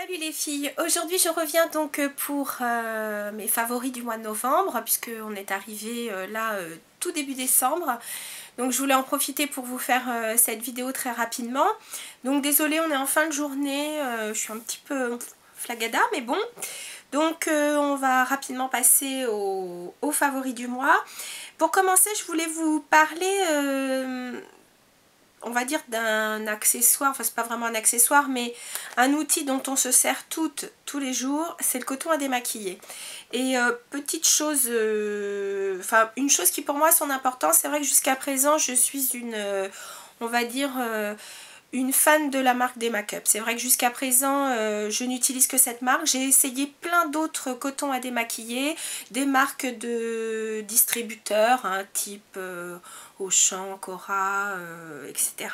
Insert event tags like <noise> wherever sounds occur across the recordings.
Salut les filles, aujourd'hui je reviens donc pour euh, mes favoris du mois de novembre puisqu'on est arrivé euh, là euh, tout début décembre. Donc je voulais en profiter pour vous faire cette vidéo très rapidement. Donc désolée on est en fin de journée, je suis un petit peu flagada mais bon. Donc on va rapidement passer aux favoris du mois. Pour commencer je voulais vous parler on va dire d'un accessoire, enfin c'est pas vraiment un accessoire, mais un outil dont on se sert toutes, tous les jours, c'est le coton à démaquiller. Et euh, petite chose, euh, enfin une chose qui pour moi a son importance, c'est vrai que jusqu'à présent je suis une, euh, on va dire, une fan de la marque des make C'est vrai que jusqu'à présent, je n'utilise que cette marque. J'ai essayé plein d'autres cotons à démaquiller, des marques de distributeurs, hein, type Auchan, Cora, euh, etc.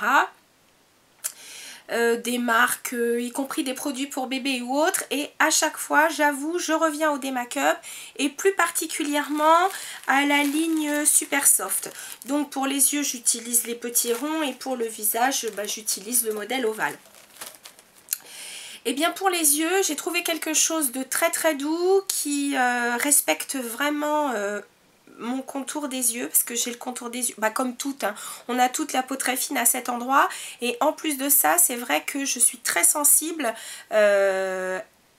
Euh, des marques, euh, y compris des produits pour bébé ou autres. Et à chaque fois, j'avoue, je reviens au D-Make-up et plus particulièrement à la ligne Super Soft. Donc pour les yeux, j'utilise les petits ronds et pour le visage, bah, j'utilise le modèle ovale. Et eh bien pour les yeux, j'ai trouvé quelque chose de très très doux qui respecte vraiment mon contour des yeux, parce que j'ai le contour des yeux, bah comme tout, hein. on a toute la peau très fine à cet endroit, et en plus de ça, c'est vrai que je suis très sensible euh,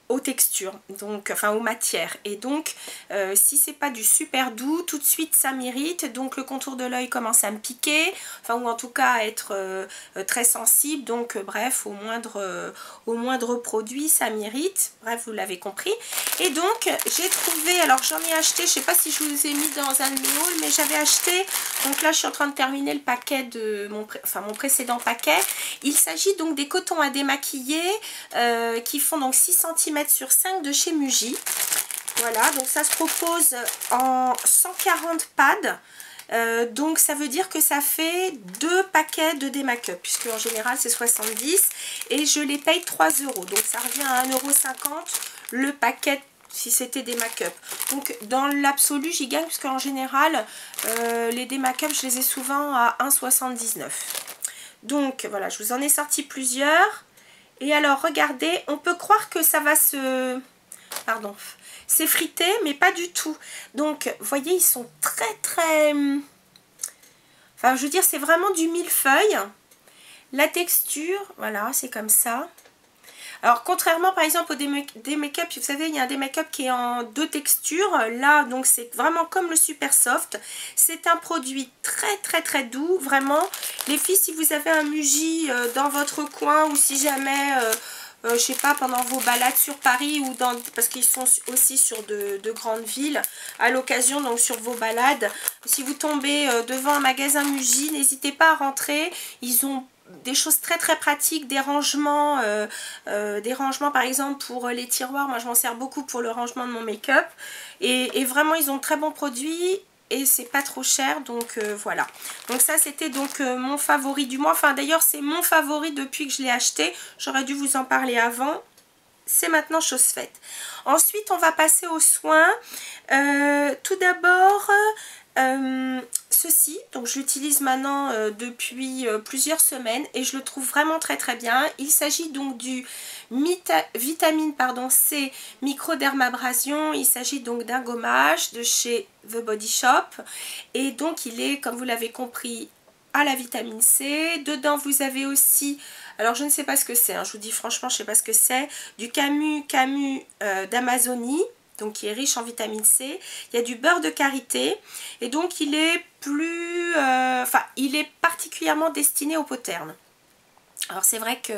aux textures, donc enfin aux matières. Et donc, euh, si c'est pas du super doux, tout de suite ça m'irrite. Donc le contour de l'œil commence à me piquer, enfin ou en tout cas à être euh, très sensible. Donc bref, au moindre, au moindre produit, ça m'irrite. Bref, vous l'avez compris. Et donc j'ai trouvé, alors j'en ai acheté, je sais pas si je vous ai mis dans un de mais j'avais acheté. Donc là, je suis en train de terminer le paquet de mon, enfin mon précédent paquet. Il s'agit donc des cotons à démaquiller euh, qui font donc 6 cm sur 5 de chez Muji. Voilà, donc ça se propose en 140 pads. Euh, donc ça veut dire que ça fait deux paquets de démake-up puisque en général c'est 70 et je les paye 3 euros donc ça revient à 1,50€ le paquet si c'était des make-up. Donc dans l'absolu j'y gagne puisque en général euh, les démake-up je les ai souvent à 1,79. Donc voilà je vous en ai sorti plusieurs. Et alors, regardez, on peut croire que ça va se... Pardon. S'effriter, mais pas du tout. Donc, voyez, ils sont très, très... Enfin, je veux dire, c'est vraiment du millefeuille. La texture, voilà, c'est comme ça. Alors contrairement par exemple au des make-up, vous savez il y a un des make-up qui est en deux textures. Là donc c'est vraiment comme le Super Soft. C'est un produit très très très doux vraiment. Les filles si vous avez un Muji euh, dans votre coin ou si jamais... Euh, euh, je sais pas, pendant vos balades sur Paris ou dans parce qu'ils sont aussi sur de, grandes villes à l'occasion, donc sur vos balades. Si vous tombez devant un magasin Muji, n'hésitez pas à rentrer. Ils ont des choses très très pratiques, des rangements, euh, euh, des rangements par exemple pour les tiroirs, moi je m'en sers beaucoup pour le rangement de mon make-up. Et, vraiment ils ont très bons produits et c'est pas trop cher. Donc euh, voilà. Donc ça c'était donc mon favori du mois. Enfin d'ailleurs c'est mon favori depuis que je l'ai acheté. J'aurais dû vous en parler avant. C'est maintenant chose faite. Ensuite on va passer aux soins. Tout d'abord euh, ceci, donc je l'utilise maintenant euh, depuis euh, plusieurs semaines et je le trouve vraiment très très bien. Il s'agit donc du vitamine pardon, C microdermabrasion. Il s'agit donc d'un gommage de chez The Body Shop et donc il est, comme vous l'avez compris, à la vitamine C. Dedans vous avez aussi, alors je ne sais pas ce que c'est, hein, je vous dis franchement je ne sais pas ce que c'est, du Camus Camus d'Amazonie donc qui est riche en vitamine C. Il y a du beurre de karité et donc il est plus, euh, il est particulièrement destiné aux peaux ternes. Alors c'est vrai que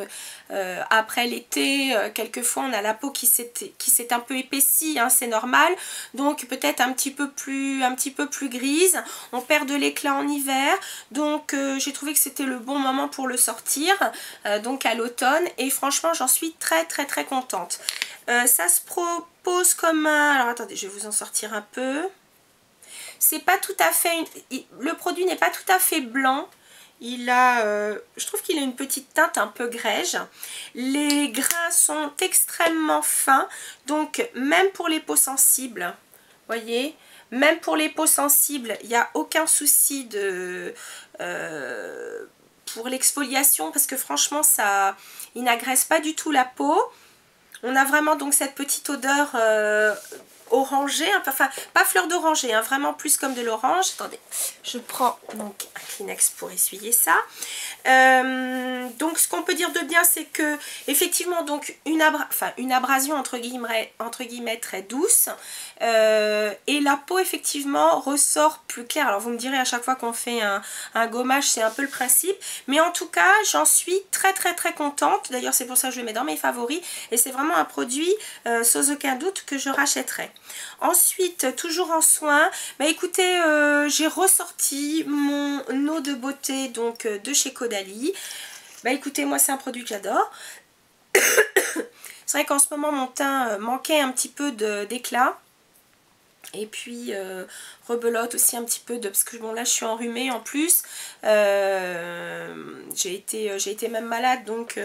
euh, après l'été, euh, quelquefois on a la peau qui s'est un peu épaissie, hein, c'est normal. Donc peut-être un petit peu plus un petit peu plus grise. On perd de l'éclat en hiver. Donc j'ai trouvé que c'était le bon moment pour le sortir. donc à l'automne. Et franchement j'en suis très très très contente. ça se propose comme un... Alors attendez, je vais vous en sortir un peu. C'est pas tout à fait... Le produit n'est pas tout à fait blanc. Il a, euh, je trouve qu'il a une petite teinte un peu grège. Les grains sont extrêmement fins. Donc même pour les peaux sensibles, voyez, même pour les peaux sensibles, il n'y a aucun souci de, euh, pour l'exfoliation. Parce que franchement, ça, il n'agresse pas du tout la peau. On a vraiment donc cette petite odeur orangé, enfin pas fleur d'oranger, hein, vraiment plus comme de l'orange. Attendez, je prends donc un Kleenex pour essuyer ça. Euh, ce qu'on peut dire de bien c'est que effectivement donc une, enfin, une abrasion entre guillemets, entre guillemets très douce euh, et la peau effectivement ressort plus claire. Alors vous me direz à chaque fois qu'on fait un, gommage c'est un peu le principe mais en tout cas j'en suis très très très contente. D'ailleurs c'est pour ça que je le mets dans mes favoris et c'est vraiment un produit euh, sans aucun doute que je rachèterai. Ensuite, toujours en soins, bah écoutez, euh, j'ai ressorti mon eau de beauté donc de chez Caudalie. Bah écoutez, moi c'est un produit que j'adore. <coughs> c'est vrai qu'en ce moment mon teint euh, manquait un petit peu d'éclat. Et puis rebelote aussi un petit peu de parce que bon là je suis enrhumée en plus. j'ai été, été même malade donc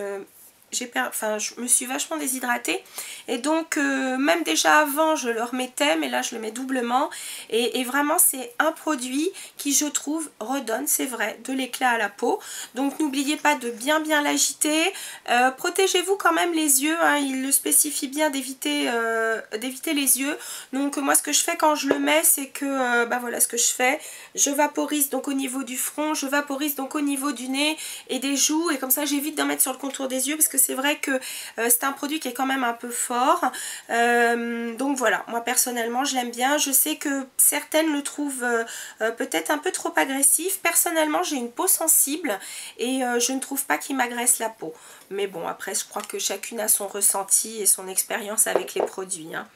j'ai enfin, je me suis vachement déshydratée. Et donc euh, même déjà avant je le remettais mais là je le mets doublement. Et, vraiment c'est un produit qui je trouve redonne c'est vrai de l'éclat à la peau. Donc n'oubliez pas de bien bien l'agiter. Euh, protégez-vous quand même les yeux hein. il le spécifie bien d'éviter euh, d'éviter les yeux. Donc moi ce que je fais quand je le mets c'est que bah voilà ce que je fais. Je vaporise donc au niveau du front je vaporise donc au niveau du nez et des joues. Et comme ça j'évite d'en mettre sur le contour des yeux parce que c'est vrai que euh, c'est un produit qui est quand même un peu fort. Euh, donc voilà, moi personnellement je l'aime bien. Je sais que certaines le trouvent euh, peut-être un peu trop agressif. Personnellement j'ai une peau sensible et je ne trouve pas qu'il m'agresse la peau. Mais bon après je crois que chacune a son ressenti et son expérience avec les produits. Hein.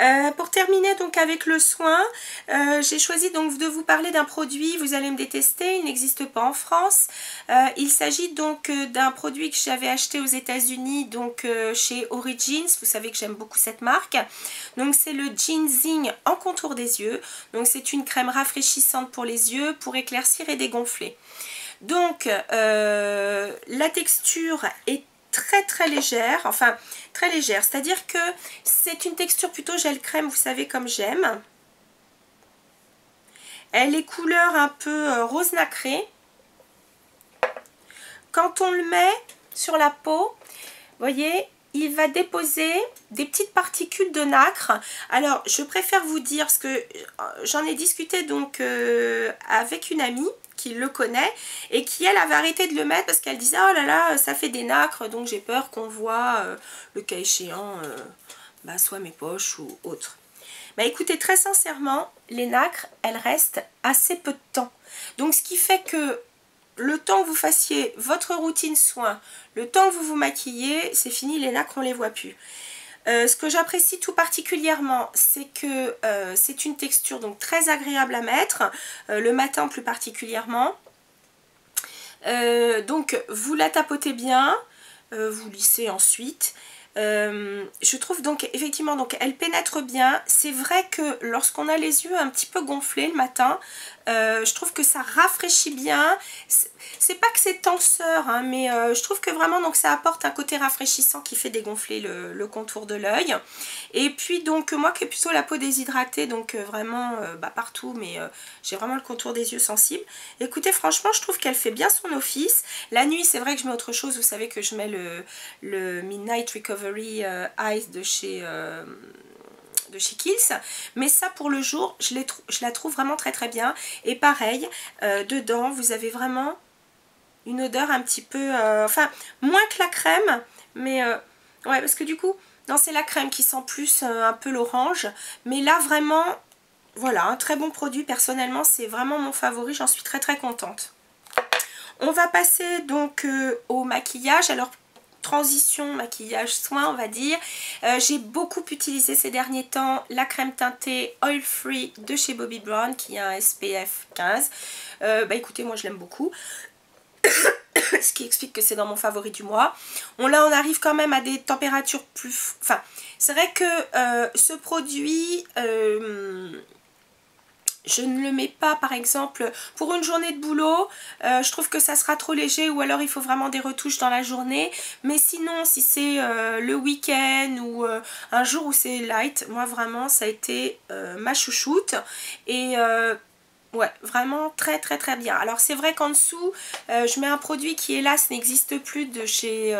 Euh, pour terminer donc avec le soin, euh, j'ai choisi donc de vous parler d'un produit, vous allez me détester, il n'existe pas en France. Euh, il s'agit donc d'un produit que j'avais acheté aux états unis donc chez Origins, vous savez que j'aime beaucoup cette marque. Donc c'est le Ginseng en contour des yeux, donc c'est une crème rafraîchissante pour les yeux pour éclaircir et dégonfler. Donc la texture est très très légère, enfin très légère, c'est-à-dire que c'est une texture plutôt gel crème, vous savez comme j'aime. Elle est couleur un peu euh, rose nacré. Quand on le met sur la peau, voyez, il va déposer des petites particules de nacre. Alors, je préfère vous dire, ce que euh, j'en ai discuté donc euh, avec une amie qui le connaît et qui elle avait arrêté de le mettre parce qu'elle disait oh là là ça fait des nacres donc j'ai peur qu'on voit euh, le cas échéant bah, soit mes poches ou autre. Bah écoutez très sincèrement les nacres elles restent assez peu de temps donc ce qui fait que le temps que vous fassiez votre routine soin, le temps que vous vous maquillez, c'est fini, les nacres on les voit plus. Euh, ce que j'apprécie tout particulièrement, c'est que euh, c'est une texture donc très agréable à mettre, euh, le matin plus particulièrement. donc vous la tapotez bien, vous lissez ensuite. je trouve donc effectivement donc elle pénètre bien. C'est vrai que lorsqu'on a les yeux un petit peu gonflés le matin, euh, je trouve que ça rafraîchit bien. C'est pas que c'est tenseur, hein, mais euh, je trouve que vraiment donc ça apporte un côté rafraîchissant qui fait dégonfler le, contour de l'œil. Et puis donc moi qui ai plutôt la peau déshydratée, donc euh, vraiment bah, partout, mais j'ai vraiment le contour des yeux sensible. Écoutez, franchement, je trouve qu'elle fait bien son office. La nuit, c'est vrai que je mets autre chose. Vous savez que je mets le, le Midnight Recovery Eyes de chez de chez. Mais ça pour le jour, je, je la trouve vraiment très très bien. Et pareil, euh, dedans vous avez vraiment une odeur un petit peu... Euh, enfin, moins que la crème. Mais euh, ouais, parce que du coup, non c'est la crème qui sent plus un peu l'orange. Mais là vraiment, voilà, un très bon produit. Personnellement, c'est vraiment mon favori. J'en suis très très contente. On va passer donc au maquillage. Alors transition maquillage soin on va dire. Euh, j'ai beaucoup utilisé ces derniers temps la crème teintée oil free de chez Bobbi Brown qui a un SPF 15 euh, bah écoutez moi je l'aime beaucoup. <coughs> Ce qui explique que c'est dans mon favori du mois. On, là, on arrive quand même à des températures plus... Enfin, c'est vrai que euh, ce produit, je ne le mets pas par exemple pour une journée de boulot, euh, je trouve que ça sera trop léger ou alors il faut vraiment des retouches dans la journée. Mais sinon si c'est euh, le week-end ou euh, un jour où c'est light, moi vraiment ça a été ma chouchoute. Et ouais vraiment très très très bien. Alors c'est vrai qu'en dessous je mets un produit qui hélas n'existe plus de chez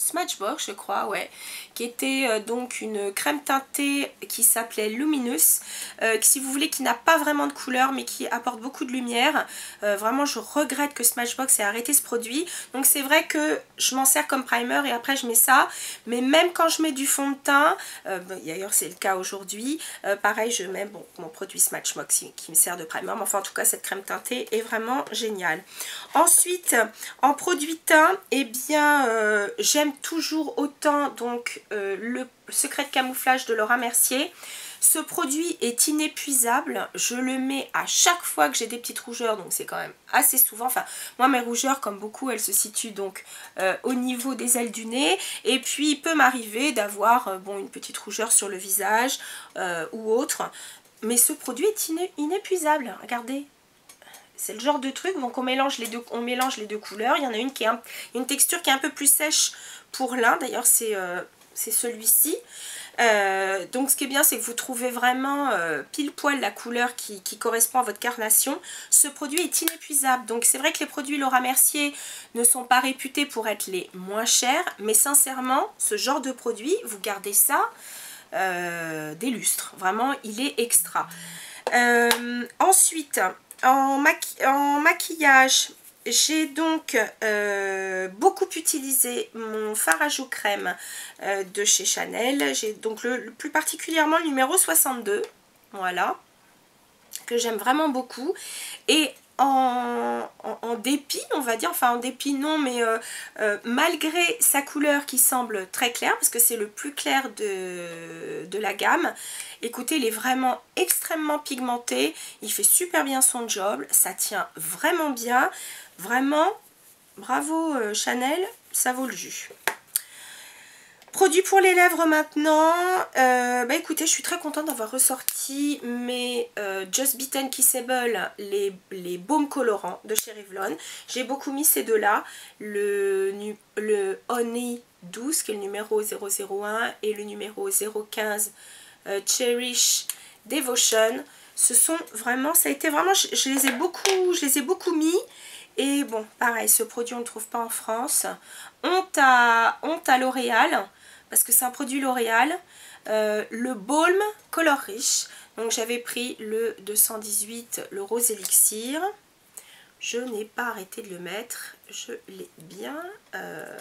Smashbox, je crois, ouais, qui était euh, donc une crème teintée qui s'appelait Luminous, euh, si vous voulez, qui n'a pas vraiment de couleur, mais qui apporte beaucoup de lumière. Euh, vraiment, je regrette que Smashbox ait arrêté ce produit. Donc c'est vrai que je m'en sers comme primer et après je mets ça. Mais même quand je mets du fond de teint, d'ailleurs c'est le cas aujourd'hui, pareil, je mets bon, mon produit Smashbox qui me sert de primer. Mais enfin, en tout cas, cette crème teintée est vraiment géniale. Ensuite, en produit teint, eh bien, j'aime toujours autant donc euh, le secret de camouflage de Laura Mercier. Ce produit est inépuisable, je le mets à chaque fois que j'ai des petites rougeurs, donc c'est quand même assez souvent. Enfin, moi mes rougeurs, comme beaucoup, elles se situent donc euh, au niveau des ailes du nez. Et puis il peut m'arriver d'avoir euh, bon, une petite rougeur sur le visage ou autre. Mais ce produit est inépuisable, regardez, c'est le genre de truc, donc on mélange les deux, on mélange les deux couleurs. Il y en a une qui a une texture qui est un peu plus sèche pour l'un. D'ailleurs, c'est euh, celui-ci. Euh, donc ce qui est bien, c'est que vous trouvez vraiment euh, pile poil la couleur qui, correspond à votre carnation. Ce produit est inépuisable. Donc c'est vrai que les produits Laura Mercier ne sont pas réputés pour être les moins chers. Mais sincèrement, ce genre de produit, vous gardez ça des lustres. Vraiment, il est extra. ensuite, en, maquillage, j'ai donc euh, beaucoup utilisé mon fard à joues crème euh, de chez Chanel. J'ai donc le, plus particulièrement le numéro 62, voilà, que j'aime vraiment beaucoup. Et en, dépit, on va dire, enfin en dépit non, mais euh, euh, malgré sa couleur qui semble très claire, parce que c'est le plus clair de, la gamme, écoutez, il est vraiment extrêmement pigmenté, il fait super bien son job, ça tient vraiment bien, vraiment, bravo euh, Chanel, ça vaut le jus. Produit pour les lèvres maintenant, euh, bah écoutez je suis très contente d'avoir ressorti mes euh, Just Beaten Kissable, les, baumes colorants de chez Revlon. J'ai beaucoup mis ces deux-là, le, le Honey 12 qui est le numéro 001 et le numéro 015 euh, Cherish Devotion. Ce sont vraiment, ça a été vraiment, je, les ai beaucoup, mis. Et bon, pareil, ce produit on ne trouve pas en France. Honte à, honte à L'Oréal parce que c'est un produit L'Oréal. Euh, le Balm Color Rich. Donc j'avais pris le 218, le rose élixir. Je n'ai pas arrêté de le mettre. Je l'ai bien... Euh,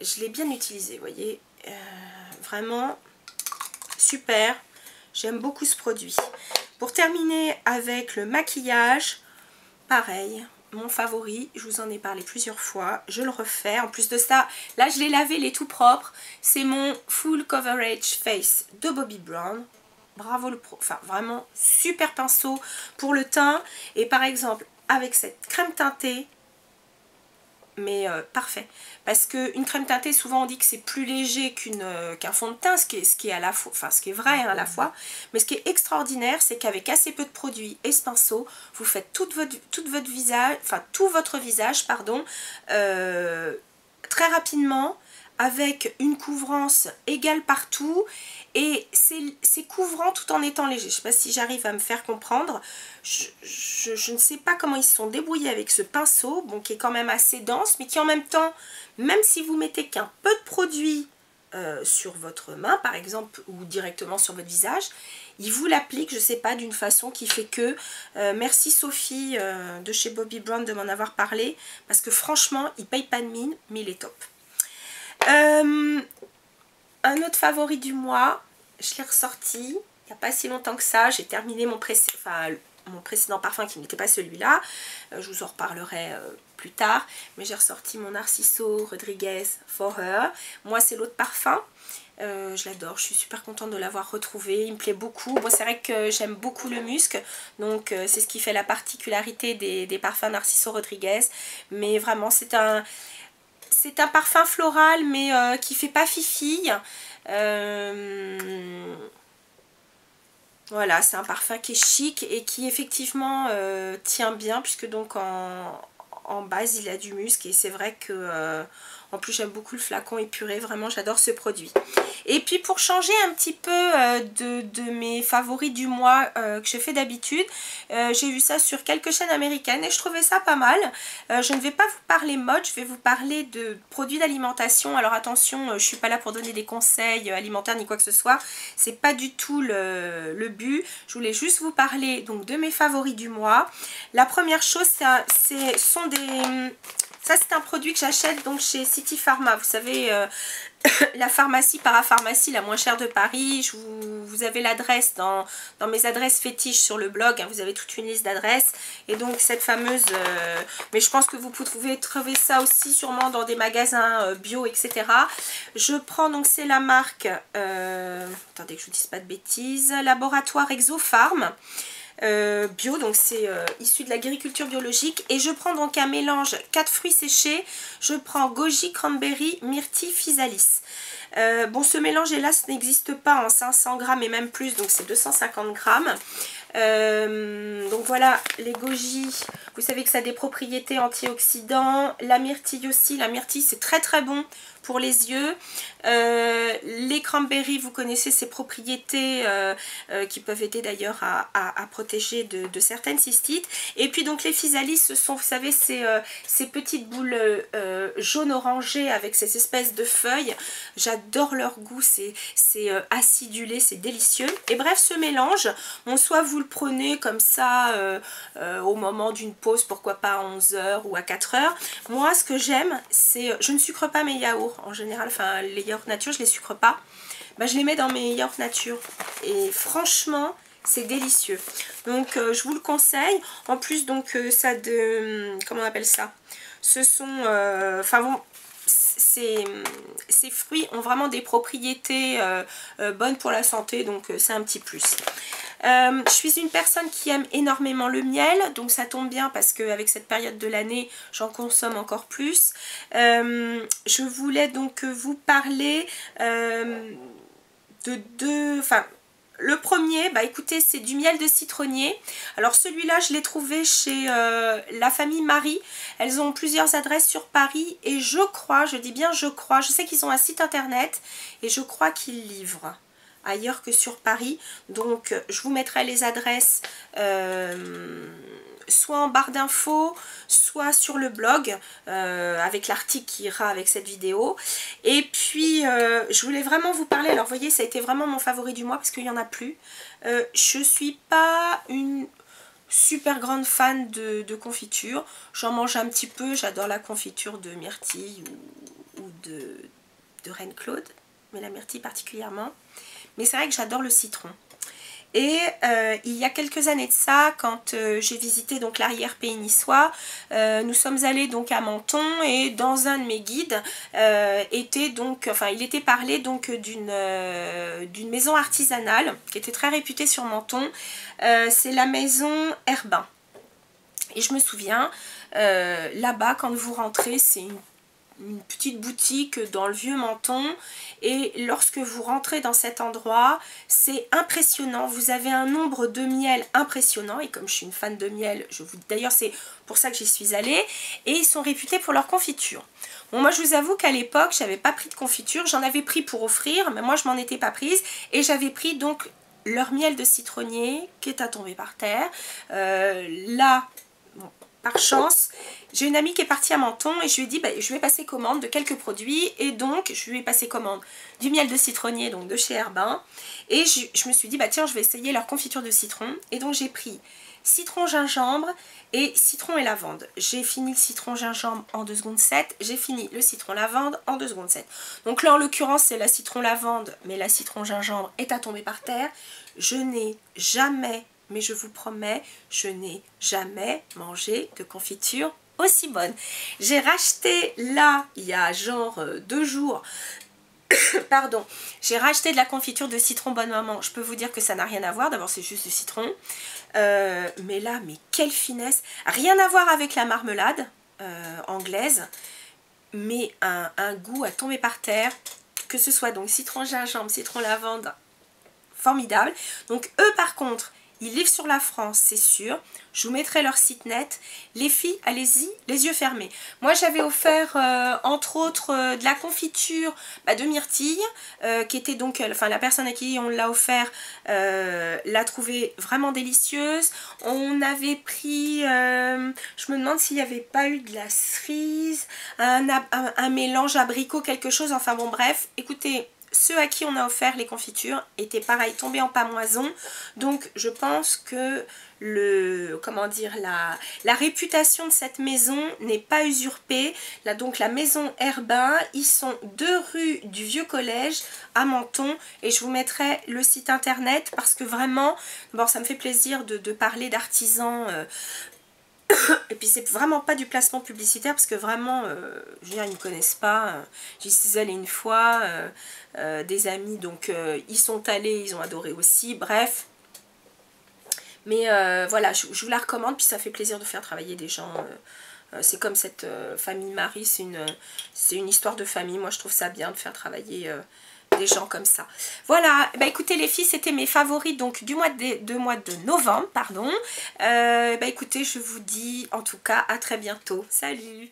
je l'ai bien utilisé, vous voyez. Euh, vraiment super. J'aime beaucoup ce produit. Pour terminer avec le maquillage, pareil, mon favori, je vous en ai parlé plusieurs fois, je le refais, en plus de ça, là je l'ai lavé, il est tout propre, c'est mon Full Coverage Face de Bobbi Brown, bravo le pro, enfin vraiment super pinceau pour le teint, et par exemple avec cette crème teintée, mais euh, parfait. Parce qu'une crème teintée, souvent on dit que c'est plus léger euh, qu'un fond de teint, ce qui est, ce qui est à la fois, enfin ce qui est vrai hein, à la fois. Mais ce qui est extraordinaire, c'est qu'avec assez peu de produits et ce pinceau, vous faites toute votre, votre visage, enfin tout votre visage, pardon, euh, très rapidement, avec une couvrance égale partout et c'est couvrant tout en étant léger. Je ne sais pas si j'arrive à me faire comprendre. Je, ne sais pas comment ils se sont débrouillés avec ce pinceau, bon, qui est quand même assez dense, mais qui en même temps, même si vous mettez qu'un peu de produit euh, sur votre main, par exemple, ou directement sur votre visage, il vous l'applique, je ne sais pas, d'une façon qui fait que... Euh, merci Sophie euh, de chez Bobby Brown de m'en avoir parlé, parce que franchement, il paye pas de mine, mais il est top. Un autre favori du mois, je l'ai ressorti il n'y a pas si longtemps que ça. J'ai terminé mon, précédent parfum qui n'était pas celui-là. Euh, je vous en reparlerai euh, plus tard. Mais j'ai ressorti mon Narciso Rodriguez For Her. Moi, c'est l'autre parfum. Euh, je l'adore, je suis super contente de l'avoir retrouvé, il me plaît beaucoup. Bon, c'est vrai que j'aime beaucoup le musc, donc c'est ce qui fait la particularité des, des parfums Narciso Rodriguez. Mais vraiment, c'est un, c'est un parfum floral, mais qui fait pas fifille. Euh, voilà, c'est un parfum qui est chic et qui effectivement euh, tient bien puisque donc en, base il a du musc et c'est vrai que euh, En plus j'aime beaucoup le flacon épuré, vraiment j'adore ce produit. Et puis pour changer un petit peu euh, de, mes favoris du mois euh, que je fais d'habitude, euh, j'ai vu ça sur quelques chaînes américaines et je trouvais ça pas mal. je ne vais pas vous parler mode, je vais vous parler de produits d'alimentation. Alors attention, je suis pas là pour donner des conseils alimentaires ni quoi que ce soit. C'est pas du tout le, but. Je voulais juste vous parler donc de mes favoris du mois. La première chose, c'est sont des ça, c'est un produit que j'achète donc chez City Pharma. Vous savez, euh, <coughs> la pharmacie parapharmacie la moins chère de Paris. Vous, avez l'adresse dans, mes adresses fétiches sur le blog. Hein. vous avez toute une liste d'adresses. Et donc, cette fameuse... Euh, mais je pense que vous pouvez trouver ça aussi sûrement dans des magasins euh, bio, etc. Je prends donc, c'est la marque... attendez que je ne dise pas de bêtises. Laboratoire Exopharm. Euh, bio, donc c'est euh, issu de l'agriculture biologique. Et je prends donc un mélange 4 fruits séchés. Je prends goji, cranberry, myrtille, physalis. Euh, bon, ce mélange, hélas, n'existe pas en 500 grammes et même plus, donc c'est 250 grammes. donc voilà, les goji, vous savez que ça a des propriétés antioxydants. La myrtille aussi, la myrtille c'est très très bon pour les yeux. Euh, les cranberries, vous connaissez ces propriétés euh, euh, qui peuvent aider d'ailleurs à, protéger de, certaines cystites. Et puis donc les physalis, ce sont, vous savez, ces, ces petites boules jaune orangées avec ces espèces de feuilles. J'adore leur goût, c'est acidulé, c'est délicieux. Et bref, ce mélange, bon, soit vous le prenez comme ça au moment d'une pause, pourquoi pas à 11h ou à 4h. Moi, ce que j'aime, c'est, je ne sucre pas mes yaourts en général, enfin les yaourts nature, je les sucre pas. Bah, je les mets dans mes yaourts nature. Et franchement, c'est délicieux. Donc euh, je vous le conseille. En plus, donc euh, ça de... Hum, comment on appelle ça? Ce sont... Euh, enfin bon, ces, ces, fruits ont vraiment des propriétés bonnes pour la santé. Donc c'est un petit plus. Euh, je suis une personne qui aime énormément le miel, donc ça tombe bien parce qu'avec cette période de l'année, j'en consomme encore plus. Euh, je voulais donc vous parler euh, de deux... Enfin, le premier, bah écoutez, c'est du miel de citronnier. Alors celui-là, je l'ai trouvé chez la famille Marie. Elles ont plusieurs adresses sur Paris et je crois, je dis bien je crois, je sais qu'ils ont un site internet et je crois qu'ils livrent ailleurs que sur Paris. Donc je vous mettrai les adresses euh, soit en barre d'infos, soit sur le blog euh, avec l'article qui ira avec cette vidéo. Et puis euh, je voulais vraiment vous parler, alors vous voyez ça a été vraiment mon favori du mois parce qu'il n'y en a plus. je suis pas une super grande fan de, confiture. J'en mange un petit peu, j'adore la confiture de myrtille ou, de, de Reine Claude, mais la myrtille particulièrement. Mais c'est vrai que j'adore le citron. Et euh, il y a quelques années de ça, quand euh, j'ai visité donc l'arrière-pays niçois, euh, nous sommes allés donc à Menton et dans un de mes guides était donc, enfin il était parlé donc d'une d'une maison artisanale qui était très réputée sur Menton. c'est la maison Herbin. Et je me souviens, là-bas quand vous rentrez, c'est une une petite boutique dans le vieux menton. Et lorsque vous rentrez dans cet endroit c'est impressionnant. Vous avez un nombre de miel impressionnant. Et comme je suis une fan de miel je vous d'ailleurs c'est pour ça que j'y suis allée. Et ils sont réputés pour leur confiture. Bon moi je vous avoue qu'à l'époque j'avais pas pris de confiture. J'en avais pris pour offrir mais moi je m'en étais pas prise. Et j'avais pris donc leur miel de citronnier qui est à tomber par terre. Euh, là par chance, j'ai une amie qui est partie à Menton et je lui ai dit bah, je vais passer commande de quelques produits et donc je lui ai passé commande du miel de citronnier donc de chez Herbin et je, me suis dit bah tiens je vais essayer leur confiture de citron et donc j'ai pris citron gingembre et citron et lavande. J'ai fini le citron gingembre en 2 secondes 7, j'ai fini le citron lavande en 2 secondes 7. Donc là en l'occurrence c'est la citron lavande mais la citron gingembre est à tomber par terre. Je n'ai jamais mais je vous promets, je n'ai jamais mangé de confiture aussi bonne. J'ai racheté là, il y a genre euh, deux jours, <coughs> pardon, j'ai racheté de la confiture de citron bonne maman. Je peux vous dire que ça n'a rien à voir, d'abord c'est juste du citron. Euh, mais là, mais quelle finesse Rien à voir avec la marmelade euh, anglaise, mais un, un goût à tomber par terre, que ce soit donc citron gingembre, citron lavande, formidable. Donc eux par contre, Ils livrent sur la France, c'est sûr. Je vous mettrai leur site net. Les filles, allez-y, les yeux fermés. Moi, j'avais offert, euh, entre autres, euh, de la confiture bah, de myrtille, euh, qui était donc, enfin, la personne à qui on l'a offert l'a trouvée vraiment délicieuse. On avait pris, je me demande s'il n'y avait pas eu de la cerise, un, un mélange abricot, quelque chose. Enfin, bon, bref, écoutez, ceux à qui on a offert les confitures étaient pareil tombés en pamoison. Donc je pense que le comment dire la, réputation de cette maison n'est pas usurpée. Là donc la maison Herbin ils sont deux rues du vieux collège à Menton et je vous mettrai le site internet parce que vraiment bon ça me fait plaisir de, parler d'artisans euh, et puis c'est vraiment pas du placement publicitaire parce que vraiment, euh, je ils ne connaissent pas. J'y suis allée une fois, euh, euh, des amis, donc ils sont allés, ils ont adoré aussi, bref. Mais voilà, je, vous la recommande, puis ça fait plaisir de faire travailler des gens. c'est comme cette famille Marie, c'est une histoire de famille. Moi, je trouve ça bien de faire travailler des gens comme ça. Voilà, bah écoutez les filles, c'était mes favoris donc du mois de, mois de novembre, pardon. Euh, bah écoutez, je vous dis en tout cas à très bientôt. Salut